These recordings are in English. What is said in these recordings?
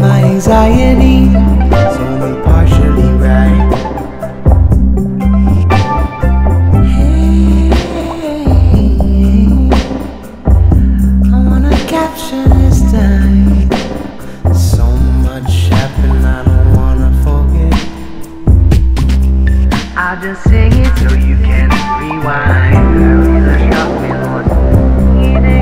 My anxiety is only partially right. Hey, I wanna capture this time. So much happened, I don't wanna forget. I'll just sing it so you can rewind.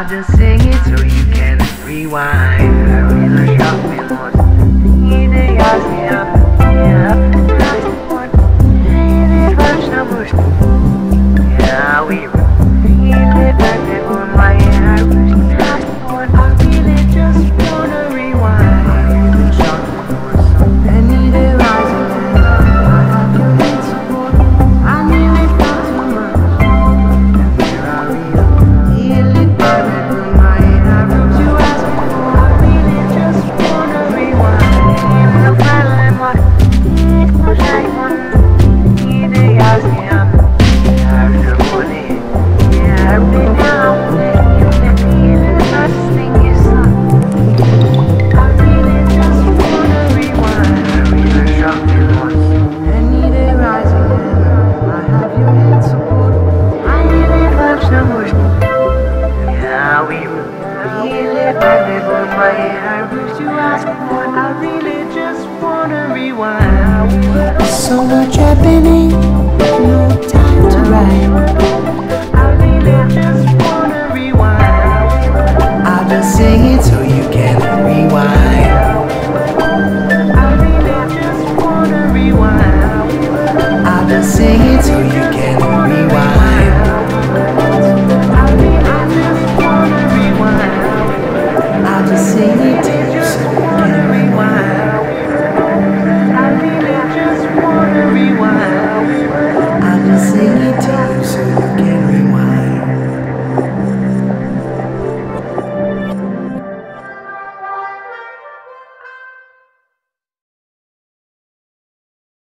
I'll just sing it so you can rewind. So much happening, no time to write.